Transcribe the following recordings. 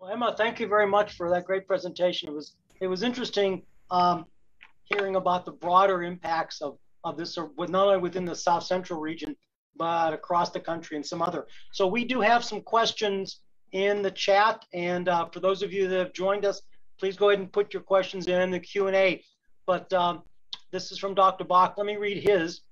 Well, Emma, thank you very much for that great presentation. It was it was interesting um, hearing about the broader impacts of of this, with not only within the South Central region, but across the country and some other. So we do have some questions in the chat, and uh, for those of you that have joined us, please go ahead and put your questions in the Q and A. But um, this is from Dr. Bach. Let me read his.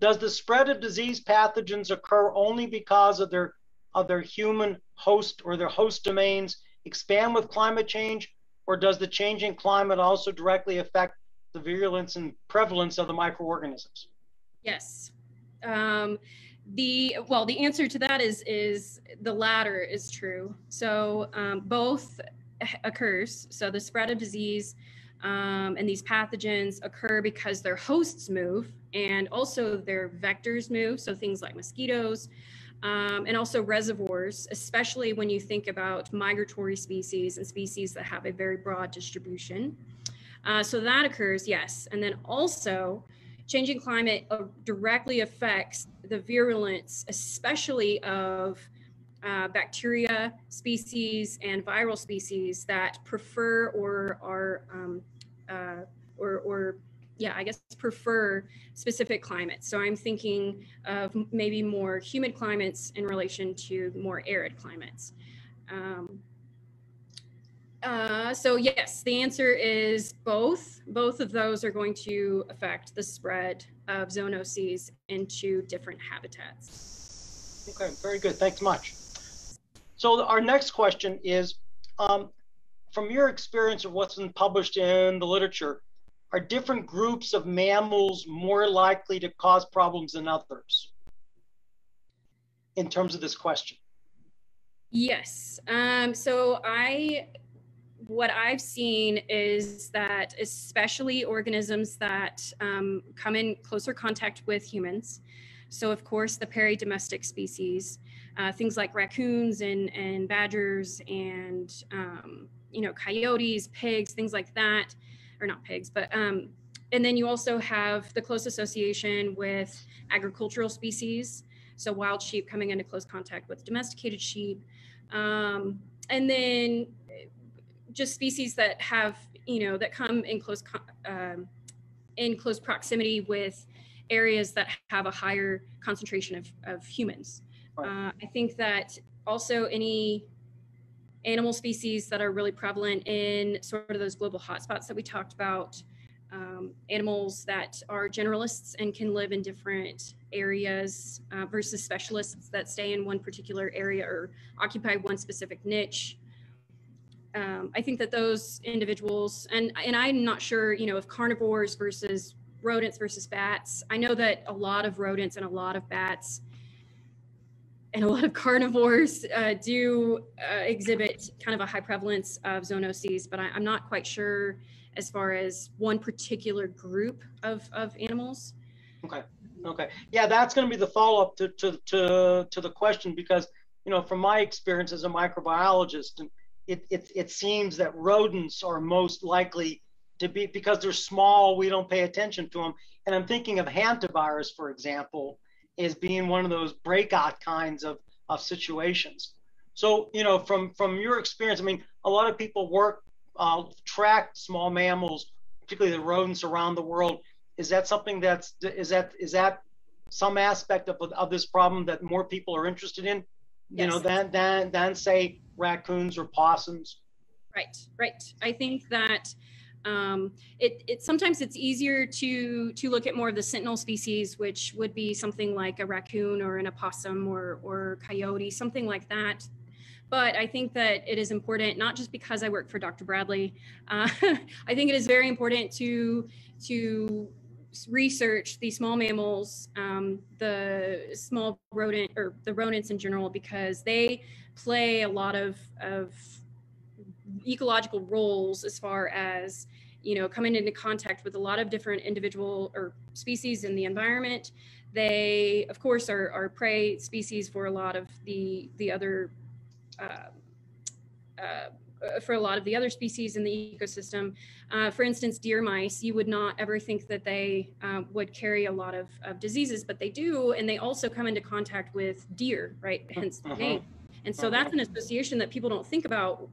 Does the spread of disease pathogens occur only because of their of their human host or their host domains expand with climate change, or does the changing climate also directly affect the virulence and prevalence of the microorganisms? Yes. Um, the well, the answer to that is is the latter is true. So um, both occurs. So the spread of disease um, and these pathogens occur because their hosts move and also their vectors move. So things like mosquitoes, um, and also reservoirs, especially when you think about migratory species and species that have a very broad distribution. Uh, so that occurs, yes. And then also, changing climate uh, directly affects the virulence, especially of uh, bacteria species and viral species that prefer or are um, uh, or, or yeah, I guess prefer specific climates. So I'm thinking of maybe more humid climates in relation to more arid climates. Um, uh, so yes, the answer is both. Both of those are going to affect the spread of zoonoses into different habitats. Okay, very good. Thanks much. So our next question is, um, from your experience of what's been published in the literature, are different groups of mammals more likely to cause problems than others in terms of this question? Yes. Um, so I, what I've seen is that especially organisms that um, come in closer contact with humans. So of course the peri-domestic species, uh, things like raccoons and, and badgers and um, you know coyotes, pigs, things like that or not pigs, but um, and then you also have the close association with agricultural species. So wild sheep coming into close contact with domesticated sheep. Um, and then just species that have, you know, that come in close, um, in close proximity with areas that have a higher concentration of, of humans. Uh, I think that also any animal species that are really prevalent in sort of those global hotspots that we talked about, um, animals that are generalists and can live in different areas uh, versus specialists that stay in one particular area or occupy one specific niche. Um, I think that those individuals, and and I'm not sure, you know, if carnivores versus rodents versus bats. I know that a lot of rodents and a lot of bats and a lot of carnivores uh, do uh, exhibit kind of a high prevalence of zoonoses, but I, am not quite sure as far as one particular group of, of animals. Okay. Okay. Yeah, that's going to be the follow up to, to, to, to the question because, you know, from my experience as a microbiologist, it, it, it seems that rodents are most likely to be because they're small, we don't pay attention to them. And I'm thinking of hantavirus, for example, is being one of those breakout kinds of, of situations. So, you know, from, from your experience, I mean, a lot of people work, uh, track small mammals, particularly the rodents around the world. Is that something that's, is that, is that some aspect of, of this problem that more people are interested in, you yes. know, than, than, than say raccoons or possums? Right, right. I think that um, it, it sometimes it's easier to to look at more of the sentinel species, which would be something like a raccoon or an opossum or or coyote, something like that. But I think that it is important, not just because I work for Dr. Bradley. Uh, I think it is very important to to research the small mammals, um, the small rodent or the rodents in general, because they play a lot of of ecological roles as far as you know coming into contact with a lot of different individual or species in the environment they of course are, are prey species for a lot of the the other uh, uh, for a lot of the other species in the ecosystem. Uh, for instance, deer mice, you would not ever think that they uh, would carry a lot of, of diseases, but they do. And they also come into contact with deer, right? Hence the uh-huh. name. And so that's uh-huh. an association that people don't think about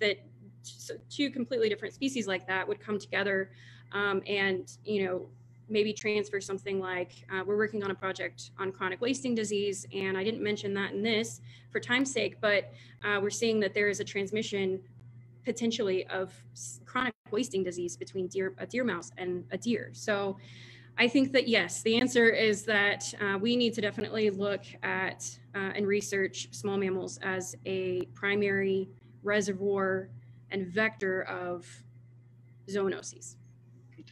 that two completely different species like that would come together um, and you know maybe transfer something like uh, we're working on a project on chronic wasting disease and i didn't mention that in this for time's sake but uh, we're seeing that there is a transmission potentially of chronic wasting disease between deer a deer mouse and a deer. So i think that yes the answer is that uh, we need to definitely look at uh, and research small mammals as a primary reservoir and vector of zoonoses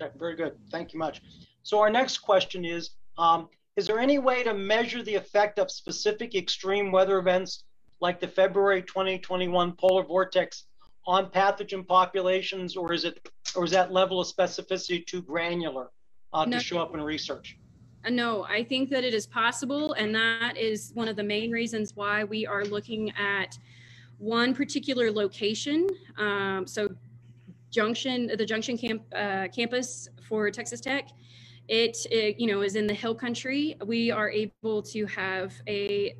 Okay, very good. Thank you much. So our next question is, um, is there any way to measure the effect of specific extreme weather events like the February 2021 polar vortex on pathogen populations, or is it, or is that level of specificity too granular uh, no. to show up in research? Uh, no, I think that it is possible, and that is one of the main reasons why we are looking at one particular location. Um, so Junction, the Junction camp, uh, campus for Texas Tech. It, it, you know, is in the hill country. We are able to have a,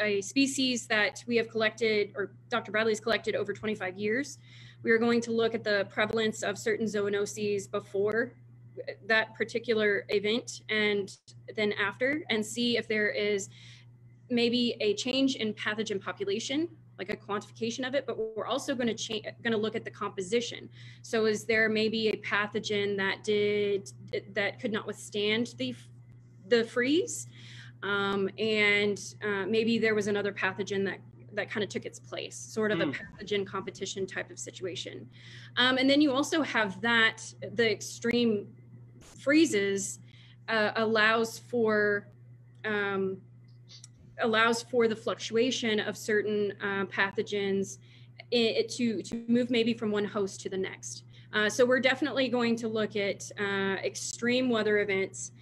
a species that we have collected, or Dr. Bradley's collected over 25 years. We are going to look at the prevalence of certain zoonoses before that particular event and then after and see if there is maybe a change in pathogen population like a quantification of it, but we're also going to change, going to look at the composition. So is there maybe a pathogen that did that could not withstand the the freeze, um, and uh, maybe there was another pathogen that that kind of took its place, sort of mm. a hmm. pathogen competition type of situation. Um, and then you also have that the extreme freezes uh, allows for um, allows for the fluctuation of certain uh, pathogens it, to, to move maybe from one host to the next. Uh, so we're definitely going to look at uh, extreme weather events.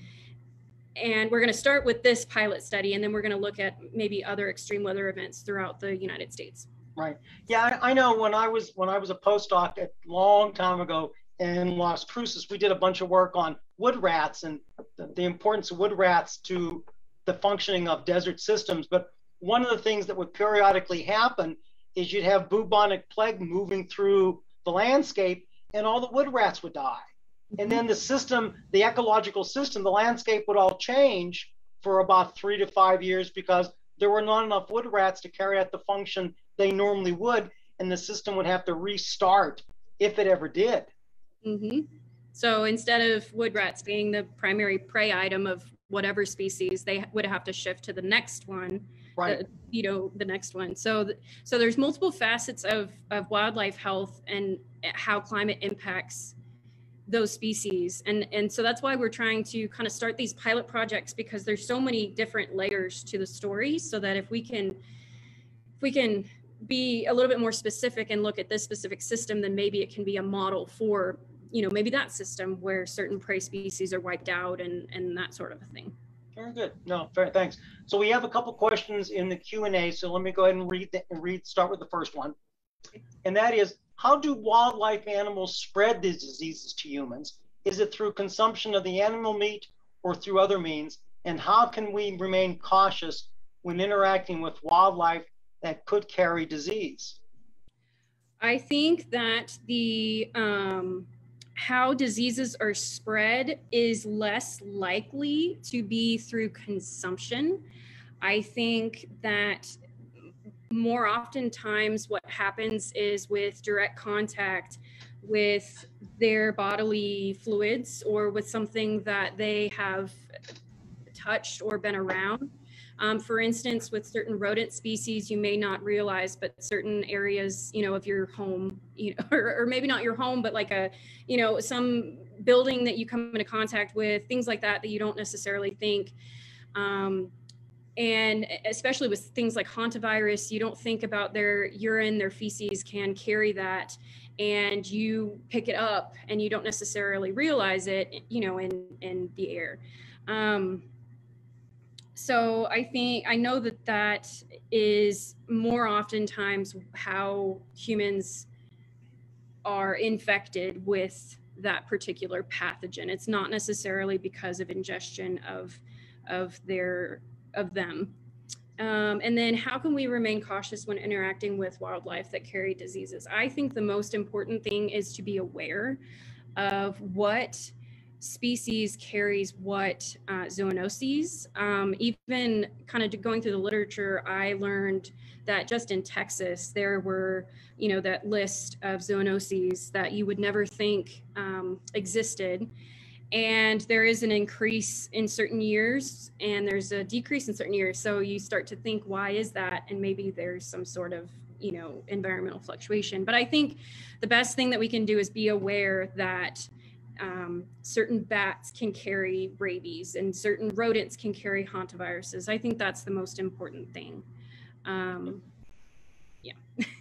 And we're going to start with this pilot study and then we're going to look at maybe other extreme weather events throughout the united states. Right. Yeah I, I, know when i was when i was a postdoc a long time ago in las cruces we did a bunch of work on wood rats and the, the importance of wood rats to the functioning of desert systems. But one of the things that would periodically happen is you'd have bubonic plague moving through the landscape and all the wood rats would die. And then the system, the ecological system, the landscape would all change for about three to five years because there were not enough wood rats to carry out the function they normally would, and the system would have to restart if it ever did. Mm-hmm. So instead of wood rats being the primary prey item of whatever species, they would have to shift to the next one. Right. Uh, you know, the next one. So, th- so there's multiple facets of of wildlife health and how climate impacts those species and and so that's why we're trying to kind of start these pilot projects because there's so many different layers to the story so that if we can if we can be a little bit more specific and look at this specific system then maybe it can be a model for you know maybe that system where certain prey species are wiped out and and that sort of a thing. Very good. No fair thanks. So we have a couple questions in the q&a so let me go ahead and read the, and read start with the first one. And that is how do wildlife animals spread these diseases to humans? Is it through consumption of the animal meat or through other means? And how can we remain cautious when interacting with wildlife that could carry disease? I think that the um, how diseases are spread is less likely to be through consumption. I think that more oftentimes what happens is with direct contact with their bodily fluids or with something that they have touched or been around. Um, for instance, with certain rodent species, you may not realize, but certain areas, you know, of your home, you know, or, or maybe not your home, but like a, you know, some building that you come into contact with, things like that, that you don't necessarily think. Um, and especially with things like hantavirus, you don't think about their urine, their feces can carry that, and you pick it up, and you don't necessarily realize it, you know, in in the air. Um, so I think I know that that is more oftentimes how humans are infected with that particular pathogen. It's not necessarily because of ingestion of of their of them. Um, and then how can we remain cautious when interacting with wildlife that carry diseases? I think the most important thing is to be aware of what species carries what uh, zoonoses. Um, even kind of going through the literature, I learned that just in Texas, there were, you know, that list of zoonoses that you would never think um, existed. And there is an increase in certain years and there's a decrease in certain years. So you start to think why is that? And maybe there's some sort of you know environmental fluctuation. But i think the best thing that we can do is be aware that um, certain bats can carry rabies and certain rodents can carry hantaviruses. I think that's the most important thing. Um, yeah.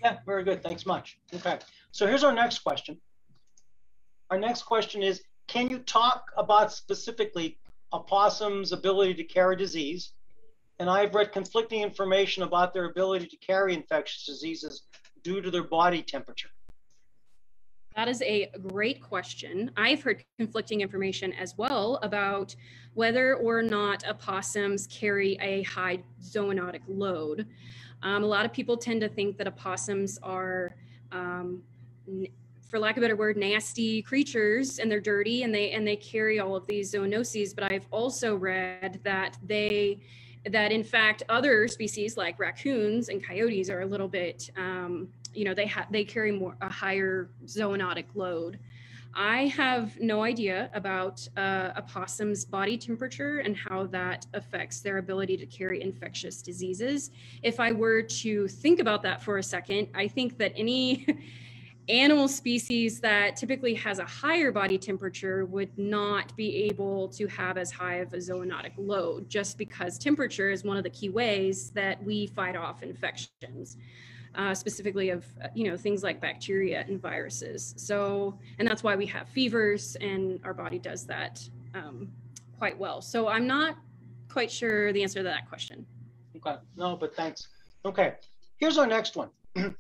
Yeah very good. Thanks much. Okay. So here's our next question. Our next question is can you talk about specifically opossums' ability to carry disease? And I've read conflicting information about their ability to carry infectious diseases due to their body temperature. That is a great question. I've heard conflicting information as well about whether or not opossums carry a high zoonotic load. Um, a lot of people tend to think that opossums are um, for lack of a better word, nasty creatures and they're dirty and they and they carry all of these zoonoses. But I've also read that they that in fact other species like raccoons and coyotes are a little bit um, you know they have they carry more a higher zoonotic load. I have no idea about uh, a possum's body temperature and how that affects their ability to carry infectious diseases. If I were to think about that for a second, I think that any animal species that typically has a higher body temperature would not be able to have as high of a zoonotic load just because temperature is one of the key ways that we fight off infections uh, specifically of uh, you know things like bacteria and viruses. So and that's why we have fevers and our body does that um, quite well. So i'm not quite sure the answer to that question. Okay. No but thanks. Okay. Here's our next one.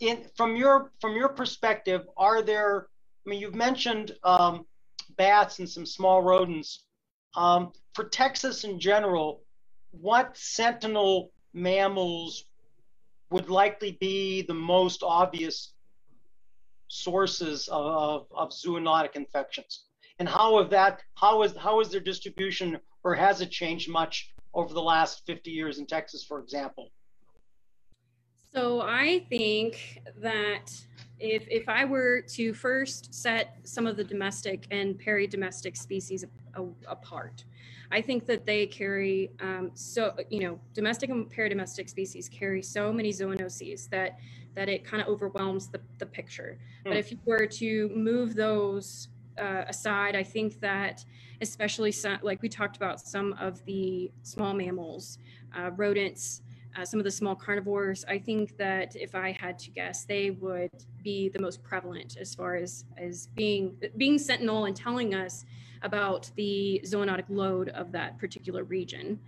In from your from your perspective, are there? I mean, you've mentioned um, bats and some small rodents. Um, for Texas in general, what sentinel mammals would likely be the most obvious sources of, of zoonotic infections? And how have that how is how is their distribution or has it changed much over the last 50 years in Texas, for example? So I think that if, if I were to first set some of the domestic and peri-domestic species apart, I think that they carry um, so you know domestic and peri-domestic species carry so many zoonoses that that it kind of overwhelms the, the picture. Mm. But if you were to move those uh, aside, I think that especially some, like we talked about some of the small mammals, uh, rodents, uh, some of the small carnivores, I think that if I had to guess, they would be the most prevalent as far as as being being sentinel and telling us about the zoonotic load of that particular region.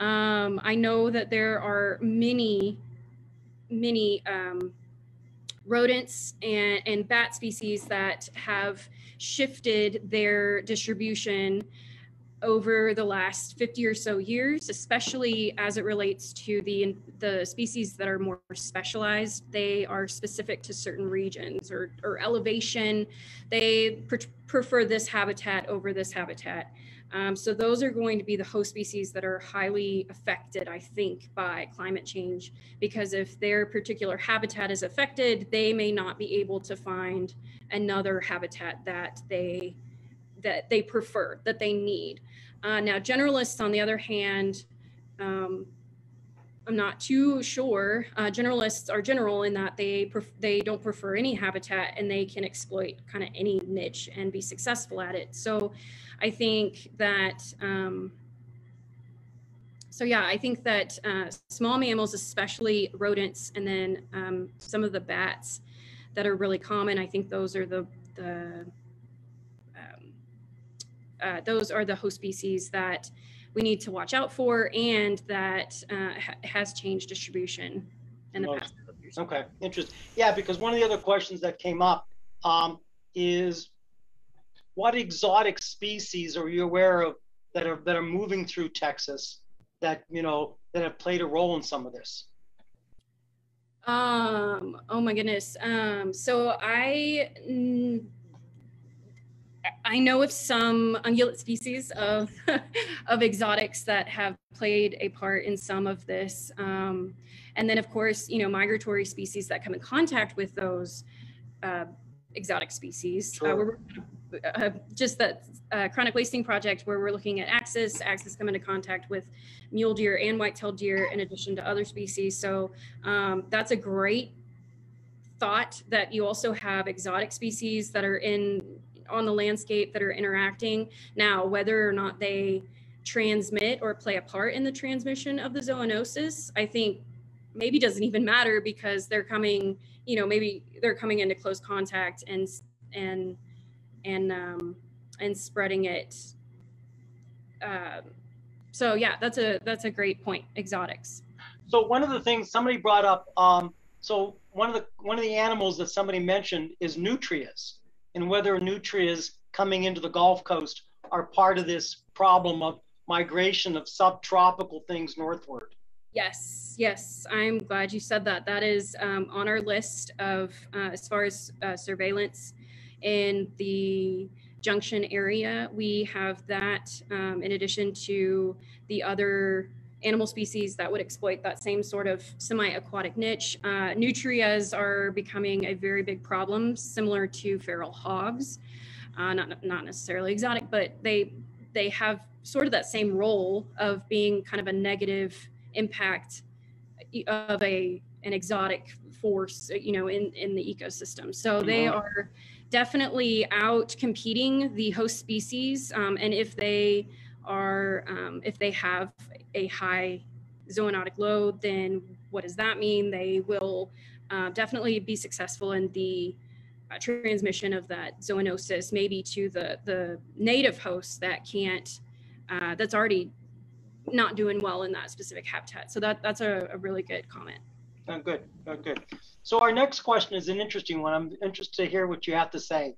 Um, I know that there are many, many um, rodents and, and bat species that have shifted their distribution over the last 50 or so years, especially as it relates to the, the species that are more specialized. They are specific to certain regions or, or elevation. They pr- prefer this habitat over this habitat. Um, so those are going to be the host species that are highly affected, I think, by climate change, because if their particular habitat is affected, they may not be able to find another habitat that they that they prefer, that they need. Uh, now, generalists, on the other hand, um, I'm not too sure. Uh, generalists are general in that they they don't prefer any habitat and they can exploit kind of any niche and be successful at it. So, I think that. Um, so yeah, I think that uh, small mammals, especially rodents, and then um, some of the bats that are really common. I think those are the the uh, those are the host species that we need to watch out for and that uh, ha- has changed distribution in the past. Okay, interesting. Yeah, because one of the other questions that came up um, is what exotic species are you aware of that are that are moving through Texas that you know that have played a role in some of this? Um. Oh my goodness. Um. So I. I know of some ungulate species of of exotics that have played a part in some of this, um, and then of course you know migratory species that come in contact with those uh, exotic species. Uh, sure. Uh, uh, just that uh, chronic wasting project where we're looking at axis, axis come into contact with mule deer and white-tailed deer in addition to other species. So um, that's a great thought that you also have exotic species that are in on the landscape that are interacting. Now, whether or not they transmit or play a part in the transmission of the zoonosis, I think maybe doesn't even matter because they're coming, you know, maybe they're coming into close contact and and and um, and spreading it. Uh, so yeah, that's a that's a great point. Exotics. So one of the things somebody brought up, um, so one of the one of the animals that somebody mentioned is nutrias, and whether nutrias coming into the Gulf Coast are part of this problem of migration of subtropical things northward. Yes, yes, I'm glad you said that. That is um, on our list of uh, as far as uh, surveillance in the junction area. We have that um, in addition to the other animal species that would exploit that same sort of semi-aquatic niche. Uh, nutrias are becoming a very big problem, similar to feral hogs. Uh, not, not necessarily exotic, but they they have sort of that same role of being kind of a negative impact of a an exotic force, you know, in in the ecosystem. So they mm-hmm. are definitely out competing the host species. Um, and if they are, um, if they have a high zoonotic load, then what does that mean? They will uh, definitely be successful in the uh, transmission of that zoonosis, maybe to the, the native host that can't, uh, that's already not doing well in that specific habitat. So that, that's a, a really good comment. Oh, good, oh, good. So our next question is an interesting one. I'm interested to hear what you have to say.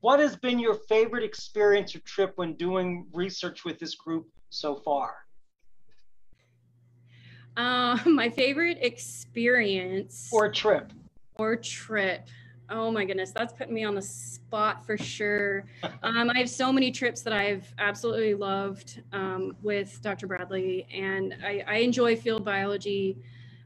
What has been your favorite experience or trip when doing research with this group so far? Uh, my favorite experience or trip or trip. Oh my goodness, that's putting me on the spot for sure. Um, I have so many trips that I've absolutely loved um, with Dr. Bradley, and I, I enjoy field biology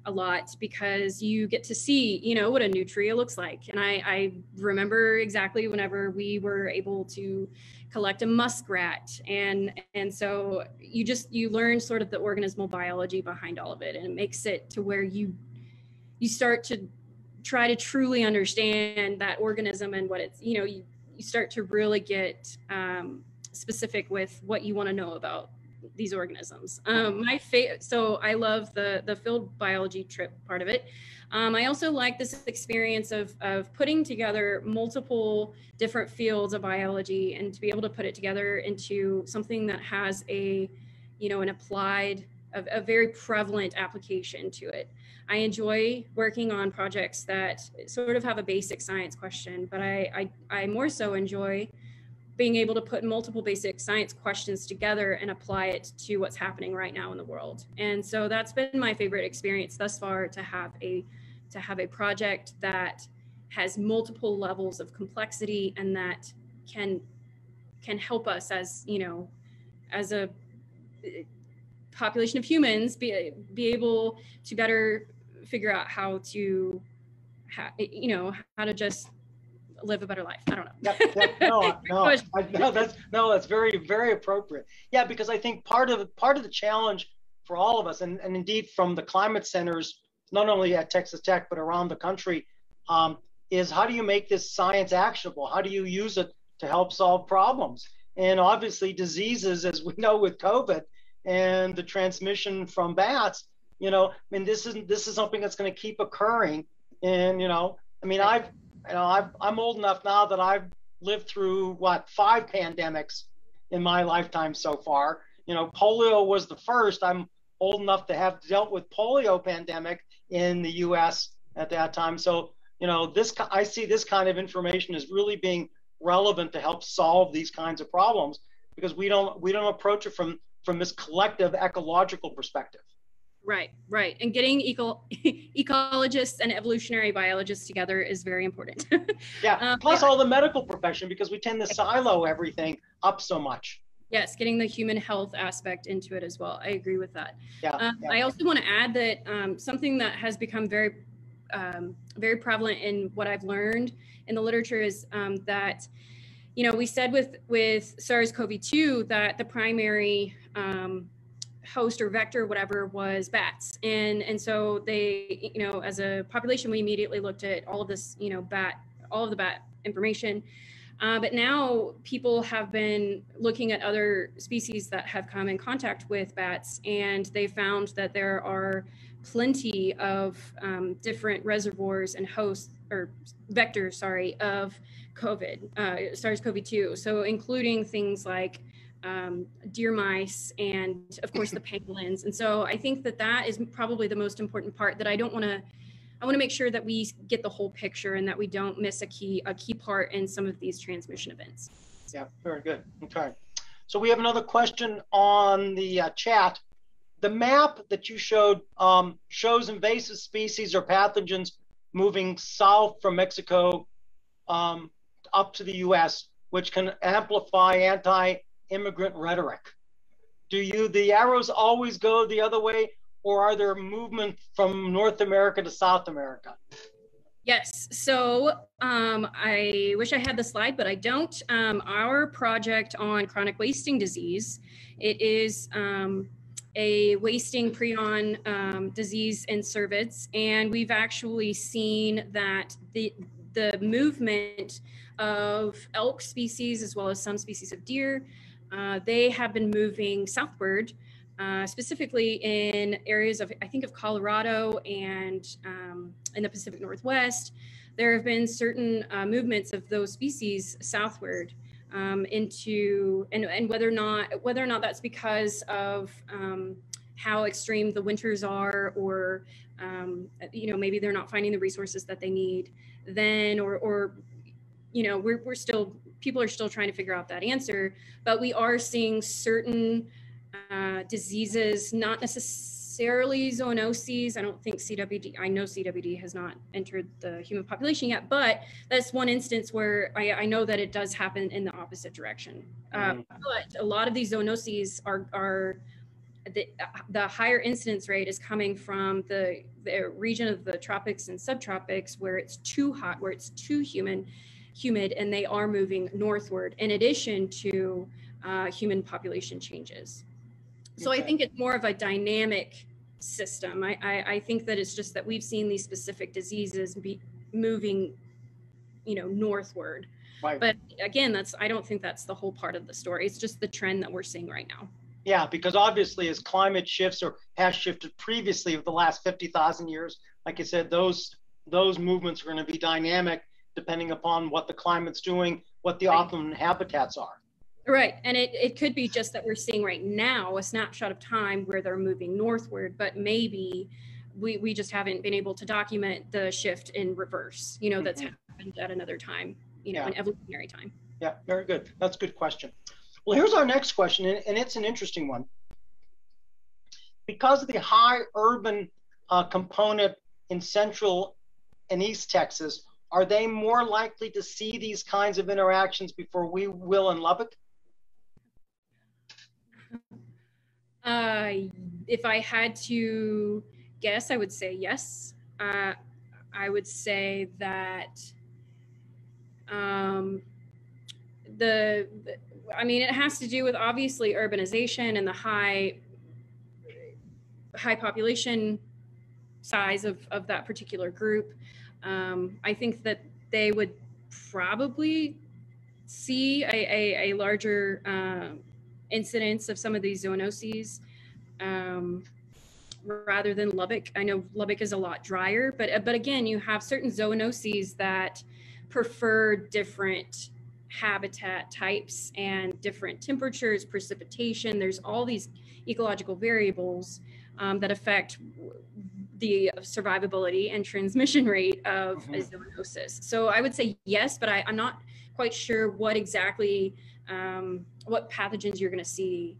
a lot because you get to see, you know, what a nutria looks like. And I, I remember exactly whenever we were able to collect a muskrat. And and so you just you learn sort of the organismal biology behind all of it and it makes it to where you you start to try to truly understand that organism and what it's you know you, you start to really get um, specific with what you want to know about these organisms. Um, my favorite, so I love the the field biology trip part of it. Um, I also like this experience of of putting together multiple different fields of biology and to be able to put it together into something that has a, you know, an applied, a, a very prevalent application to it. I enjoy working on projects that sort of have a basic science question, but I I, I more so enjoy being able to put multiple basic science questions together and apply it to what's happening right now in the world. And so that's been my favorite experience thus far to have a to have a project that has multiple levels of complexity and that can can help us as, you know, as a population of humans be be able to better figure out how to how, you know how to just live a better life. I don't know. Yeah, yeah, no, no, I, no, that's no, that's very, very appropriate. Yeah, because I think part of part of the challenge for all of us, and, and indeed from the climate centers, not only at Texas Tech but around the country, um, is how do you make this science actionable? How do you use it to help solve problems? And obviously, diseases, as we know with COVID and the transmission from bats, you know, I mean, this is this is something that's going to keep occurring. And you know, I mean, I've you know, I've, I'm old enough now that I've lived through what five pandemics in my lifetime so far. You know, polio was the first. I'm old enough to have dealt with polio pandemic in the U.S. at that time. So, you know, this I see this kind of information as really being relevant to help solve these kinds of problems because we don't we don't approach it from from this collective ecological perspective. Right, right. And getting eco- ecologists and evolutionary biologists together is very important. yeah, um, plus all the medical profession because we tend to silo everything up so much. Yes, getting the human health aspect into it as well. I agree with that. Yeah, um, yeah. I also want to add that um, something that has become very, um, very prevalent in what I've learned in the literature is um, that, you know, we said with with SARS-CoV-2 that the primary um, host or vector, whatever, was bats, and and so they, you know, as a population, we immediately looked at all of this, you know, bat, all of the bat information uh, but now people have been looking at other species that have come in contact with bats, and they found that there are plenty of um, different reservoirs and hosts or vectors, sorry, of COVID, uh, SARS-CoV-2. So including things like um, deer mice and of course the pangolins. And so I think that that is probably the most important part that I don't want to I want to make sure that we get the whole picture and that we don't miss a key a key part in some of these transmission events. Yeah, very good. Okay. So we have another question on the uh, chat. The map that you showed um, shows invasive species or pathogens moving south from Mexico um, up to the US, which can amplify anti-immigrant rhetoric. Do you, the arrows always go the other way or are there movement from North America to South America? Yes. So um, I wish I had the slide, but I don't. Um, our project on chronic wasting disease, it is um, a wasting prion um, disease in cervids, and we've actually seen that the the movement of elk species as well as some species of deer, uh, they have been moving southward uh, specifically in areas of, I think, of Colorado and um, in the Pacific Northwest. There have been certain uh, movements of those species southward um, into, and, and whether or not whether or not that's because of um, how extreme the winters are, or um, you know maybe they're not finding the resources that they need, then or or you know we're we're still people are still trying to figure out that answer, but we are seeing certain uh, diseases, not necessarily zoonoses. I don't think CWD, I know CWD has not entered the human population yet, but that's one instance where I, I know that it does happen in the opposite direction. Uh, mm. but a lot of these zoonoses are, are the, the higher incidence rate is coming from the, the region of the tropics and subtropics where it's too hot, where it's too human, humid, and they are moving northward in addition to uh, human population changes. So okay. I think it's more of a dynamic system. I, I, I, think that it's just that we've seen these specific diseases be moving, you know, northward. Right. But again, that's I don't think that's the whole part of the story. It's just the trend that we're seeing right now. Yeah, because obviously as climate shifts or has shifted previously over the last 50,000 years, like I said, those those movements are going to be dynamic depending upon what the climate's doing, what the right. optimum habitats are. Right. And it, it could be just that we're seeing right now a snapshot of time where they're moving northward, but maybe we, we just haven't been able to document the shift in reverse, you know, that's mm-hmm. happened at another time, you know, yeah. an evolutionary time. Yeah, very good. That's a good question. Well, here's our next question, and it's an interesting one. Because of the high urban uh, component in central and east Texas, are they more likely to see these kinds of interactions before we will in Lubbock? Uh, if I had to guess, I would say yes. Uh, I would say that um, the, I mean, it has to do with obviously urbanization and the high, high population size of, of that particular group. Um, I think that they would probably see a, a, a larger uh, incidence of some of these zoonoses um, rather than Lubbock. I know Lubbock is a lot drier, but but again, you have certain zoonoses that prefer different habitat types and different temperatures, precipitation. There's all these ecological variables um, that affect the survivability and transmission rate of mm-hmm. zoonosis. So I would say yes, but I, I'm not quite sure what exactly um, what pathogens you're going to see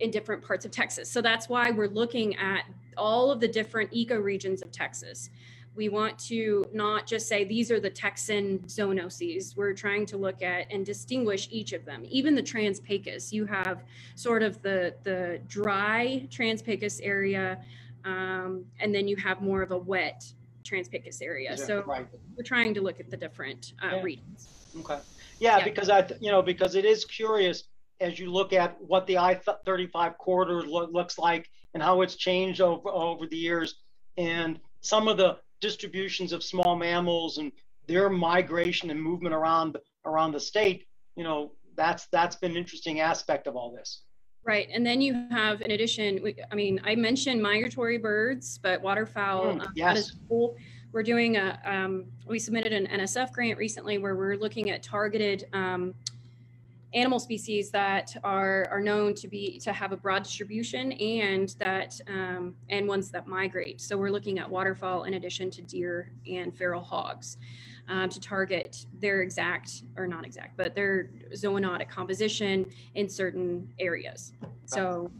in different parts of Texas. So that's why we're looking at all of the different ecoregions of Texas. We want to not just say these are the Texan zoonoses. We're trying to look at and distinguish each of them. Even the Trans-Pecos, you have sort of the, the dry Trans-Pecos area, um, and then you have more of a wet Trans-Pecos area. Yeah, so right. we're trying to look at the different uh, Yeah. regions. Okay. Yeah, Yeah. because I, you know, because it is curious as you look at what the I-35 corridor lo- looks like and how it's changed over over the years, and some of the distributions of small mammals and their migration and movement around around the state. You know, that's that's been an interesting aspect of all this. Right, and then you have, in addition, we, I mean, I mentioned migratory birds, but waterfowl. Mm, um, yes. is cool. We're doing a, um, we submitted an NSF grant recently where we're looking at targeted um, animal species that are are known to be to have a broad distribution and that um, and ones that migrate. So we're looking at waterfowl in addition to deer and feral hogs. Um, to target their exact or not exact, but their zoonotic composition in certain areas. So,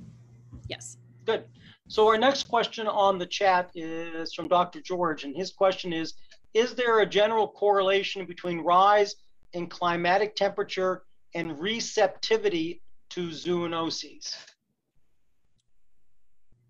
yes. Good. So our next question on the chat is from Dr. George, and his question is, is there a general correlation between rise in climatic temperature and receptivity to zoonoses?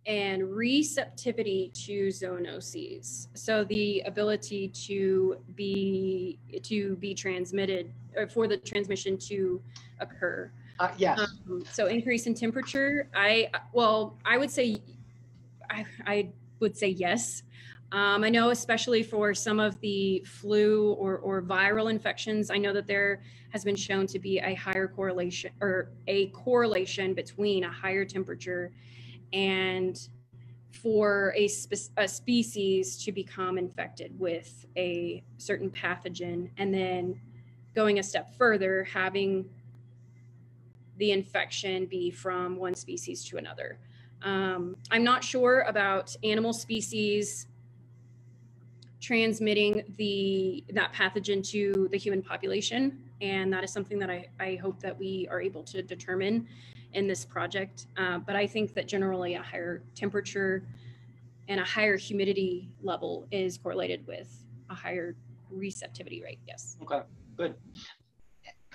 And receptivity to zoonoses. So the ability to be to be transmitted or for the transmission to occur. Uh, yes. Um, so increase in temperature. I well, I would say, I, I would say yes. Um, I know, especially for some of the flu or, or viral infections, I know that there has been shown to be a higher correlation or a correlation between a higher temperature and for a, spe- a species to become infected with a certain pathogen and then going a step further having the infection be from one species to another. Um, i'm not sure about animal species transmitting the that pathogen to the human population and that is something that i, I hope that we are able to determine in this project uh, but i think that generally a higher temperature and a higher humidity level is correlated with a higher receptivity rate yes Okay, good.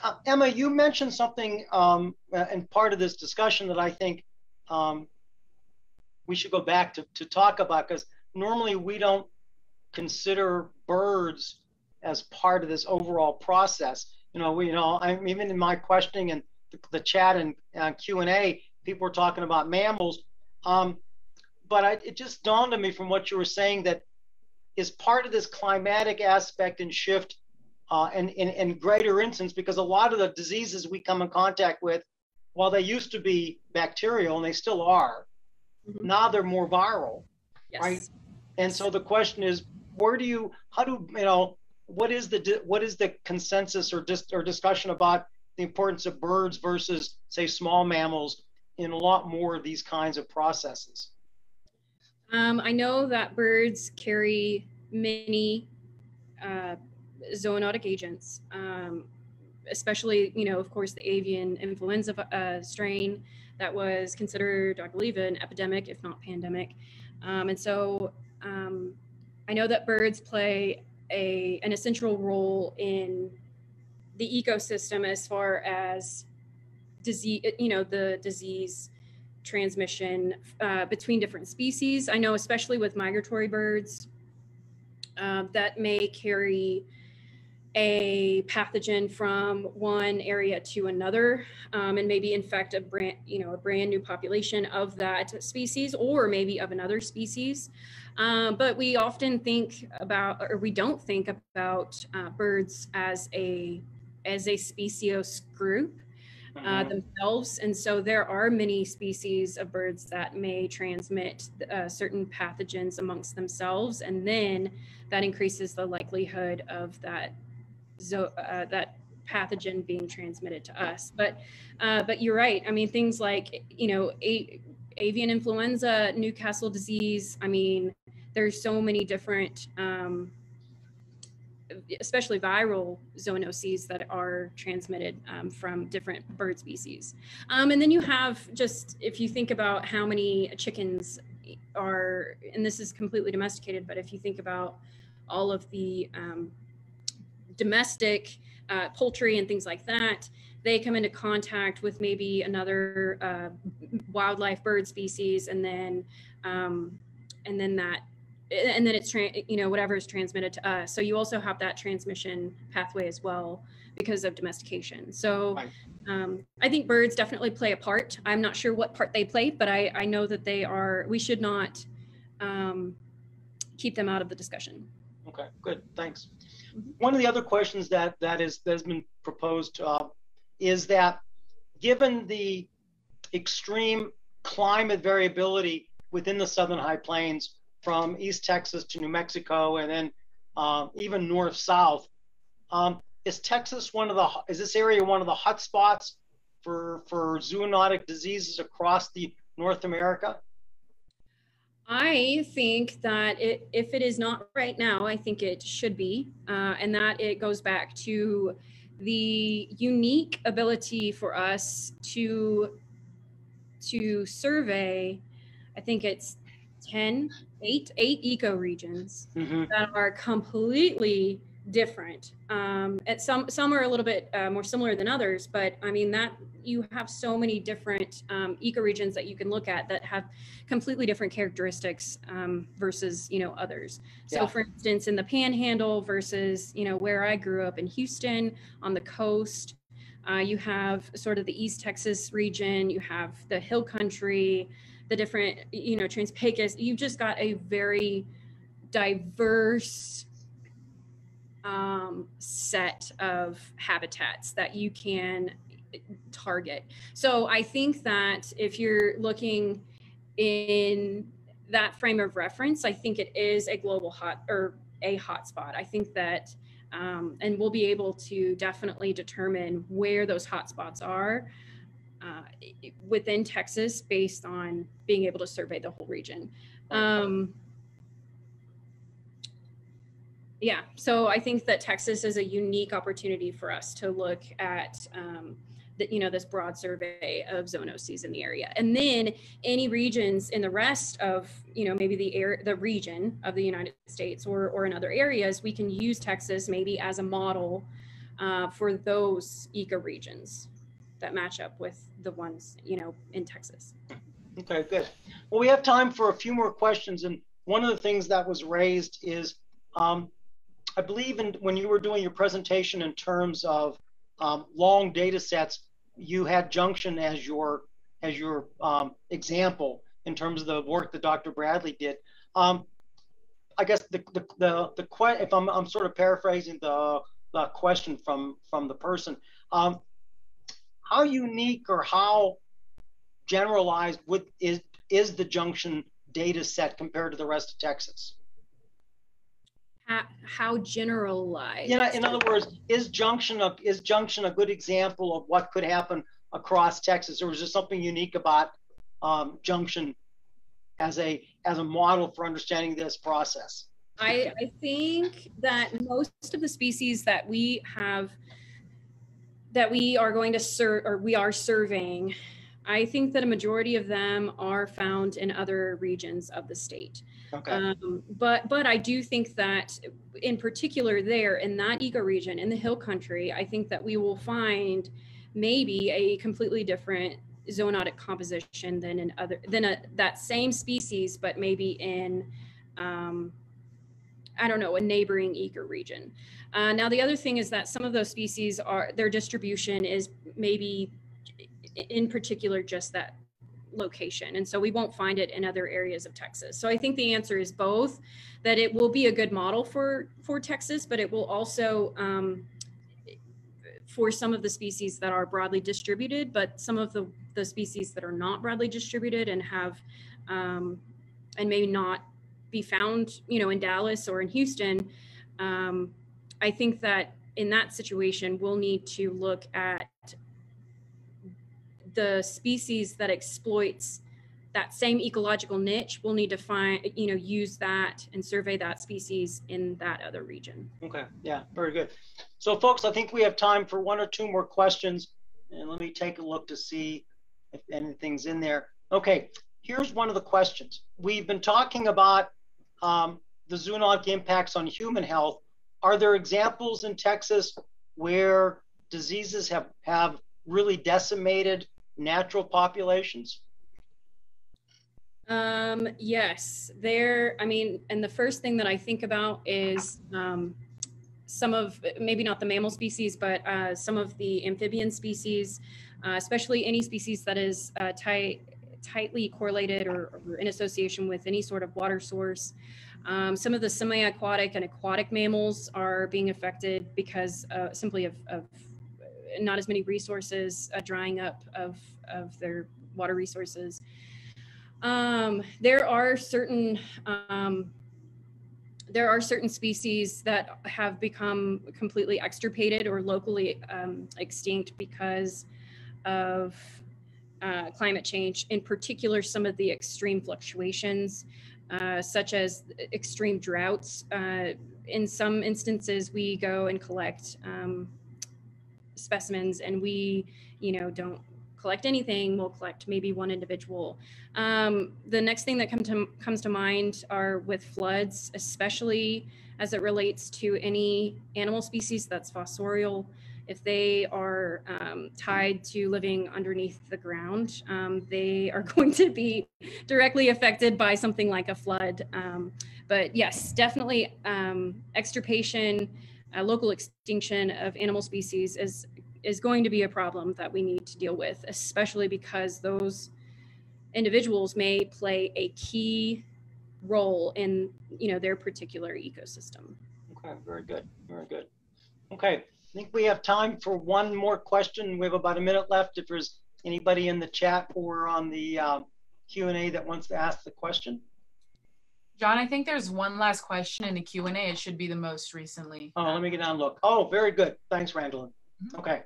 Uh, Emma, you mentioned something um, uh, in part of this discussion that I think um, we should go back to, to talk about because normally we don't consider birds as part of this overall process. You know, we, you know, I'm even in my questioning and the, the chat and uh, Q and A, people were talking about mammals. Um, but I, it just dawned on me from what you were saying that is part of this climatic aspect and shift uh, and in and greater instance because a lot of the diseases we come in contact with, while they used to be bacterial and they still are, Mhm. now they're more viral. yes Right. And so the question is, where do you, how do you know, what is the what is the consensus or dis, or discussion about the importance of birds versus say small mammals in a lot more of these kinds of processes? Um, I know that birds carry many uh, zoonotic agents, um, especially, you know, of course, the avian influenza uh, strain that was considered, I believe, an epidemic, if not pandemic. Um, and so um, I know that birds play a, an essential role in the ecosystem as far as disease, you know, the disease transmission uh, between different species. I know, especially with migratory birds, uh, that may carry a pathogen from one area to another um, and maybe infect a brand you know a brand new population of that species or maybe of another species um, but we often think about or we don't think about uh, birds as a as a specios group uh, themselves. And so there are many species of birds that may transmit uh, certain pathogens amongst themselves, and then that increases the likelihood of that zo- uh, that pathogen being transmitted to us. But uh, but you're right. I mean, things like you know a- avian influenza, Newcastle disease. I mean, there's so many different. Um, especially viral zoonoses that are transmitted um, from different bird species. Um, and then you have just, if you think about how many chickens are, and this is completely domesticated, but if you think about all of the um, domestic uh, poultry and things like that, they come into contact with maybe another uh, wildlife bird species, and then um, and then that and then it's tra- you know whatever is transmitted to us. So you also have that transmission pathway as well because of domestication. So um, I think birds definitely play a part. I'm not sure what part they play, but I, I know that they are. We should not um, keep them out of the discussion. Okay, good, thanks. Mm-hmm. One of the other questions that that is that has been proposed uh, is that given the extreme climate variability within the southern high plains from East Texas to New Mexico and then uh, even north south, um, is Texas one of the is this area one of the hot spots for for zoonotic diseases across the North America? I think that it, if it is not right now, I think it should be, uh, and that it goes back to the unique ability for us to to survey. I think it's 10, eight, eight ecoregions mm-hmm. that are completely different. Um, at some some are a little bit uh, more similar than others, but I mean that you have so many different um, ecoregions that you can look at that have completely different characteristics um, versus you know others. So yeah. for instance, in the Panhandle versus you know where I grew up in Houston on the coast, uh, you have sort of the East Texas region, you have the Hill Country, the different you know Trans Pecos. You've just got a very diverse um, set of habitats that you can target. So I think that if you're looking in that frame of reference, I think it is a global hot or a hotspot. I think that, um, and we'll be able to definitely determine where those hotspots are uh, within Texas based on being able to survey the whole region. Um, yeah, so I think that Texas is a unique opportunity for us to look at um, the, you know this broad survey of zoonoses in the area, and then any regions in the rest of you know maybe the air the region of the United States or or in other areas, we can use Texas maybe as a model uh, for those ecoregions that match up with the ones you know in Texas. Okay, good. Well, we have time for a few more questions, and one of the things that was raised is um, I believe in when you were doing your presentation in terms of um, long data sets, you had Junction as your as your um, example in terms of the work that Dr. Bradley did. Um, I guess the the the, the if I'm I'm sort of paraphrasing the the question from from the person, um, how unique or how generalized would is is the Junction data set compared to the rest of Texas? how generalized? You know, in other words, is Junction a, is Junction a good example of what could happen across Texas, or is there something unique about um, Junction as a as a model for understanding this process? I, I think that most of the species that we have that we are going to serve or we are surveying I think that a majority of them are found in other regions of the state. Okay. Um, but but I do think that in particular there in that ecoregion in the hill country, I think that we will find maybe a completely different zoonotic composition than in other than a, that same species, but maybe in um, I don't know a neighboring ecoregion. Uh, now the other thing is that some of those species are their distribution is maybe in particular just that location. And so we won't find it in other areas of Texas. So I think the answer is both that it will be a good model for, for Texas, but it will also, um, for some of the species that are broadly distributed, but some of the, the species that are not broadly distributed and have, um, and may not be found, you know, in Dallas or in Houston, um, I think that in that situation, we'll need to look at the species that exploits that same ecological niche, we'll need to find, you know, use that and survey that species in that other region. Okay, yeah, very good. So folks, I think we have time for one or two more questions. And let me take a look to see if anything's in there. Okay, here's one of the questions. We've been talking about um, the zoonotic impacts on human health. Are there examples in Texas where diseases have, have really decimated natural populations? Um, yes, there, I mean, and the first thing that I think about is um, some of, maybe not the mammal species, but uh, some of the amphibian species, uh, especially any species that is uh, tight, tightly correlated or, or, in association with any sort of water source. Um, some of the semi-aquatic and aquatic mammals are being affected because uh, simply of, of, not as many resources, uh, drying up of, of their water resources. Um, there are certain um, there are certain species that have become completely extirpated or locally um, extinct because of uh, climate change, in particular, some of the extreme fluctuations, uh, such as extreme droughts. Uh, in some instances, we go and collect um, specimens and we, you know, don't collect anything, we'll collect maybe one individual. Um, the next thing that come to, comes to mind are with floods, especially as it relates to any animal species that's fossorial. If they are um, tied to living underneath the ground, um, they are going to be directly affected by something like a flood. Um, but yes, definitely um, extirpation, uh, local extinction of animal species is is going to be a problem that we need to deal with, especially because those individuals may play a key role in you know their particular ecosystem. Okay, very good, very good. Okay, I think we have time for one more question. We have about a minute left. If there's anybody in the chat or on the um, Q&A that wants to ask the question. John, I think there's one last question in the Q&A. It should be the most recently. Oh, let me get down and look. Oh, very good. Thanks, Randall. Mm -hmm. Okay.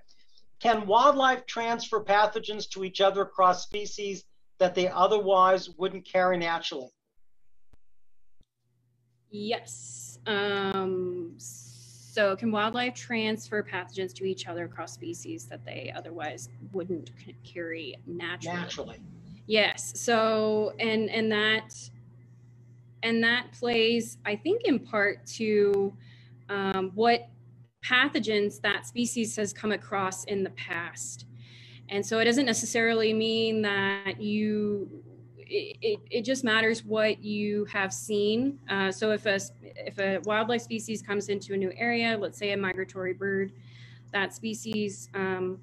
Can wildlife transfer pathogens to each other across species that they otherwise wouldn't carry naturally? Yes. Um, so, can wildlife transfer pathogens to each other across species that they otherwise wouldn't carry naturally? Naturally. Yes. So, and and that and that plays, I think, in part to um, what pathogens that species has come across in the past. And so it doesn't necessarily mean that you, it, it, just matters what you have seen. Uh, so if a, if a wildlife species comes into a new area, let's say a migratory bird, that species um,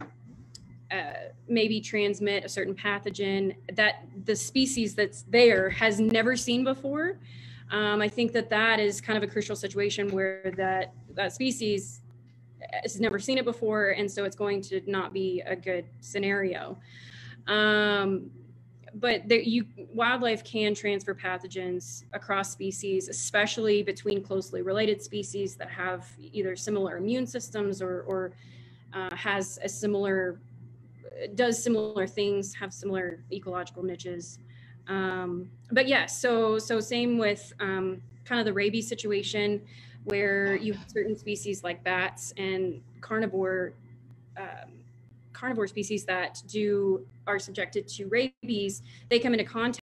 uh, maybe transmit a certain pathogen that the species that's there has never seen before. Um, I think that that is kind of a crucial situation where that that species has never seen it before, and so it's going to not be a good scenario. Um, but there, you wildlife can transfer pathogens across species, especially between closely related species that have either similar immune systems or, or uh, has a similar does similar things, have similar ecological niches. Um, but yes, yeah, so so same with um, kind of the rabies situation where you have certain species like bats and carnivore um, carnivore species that do are subjected to rabies they come into contact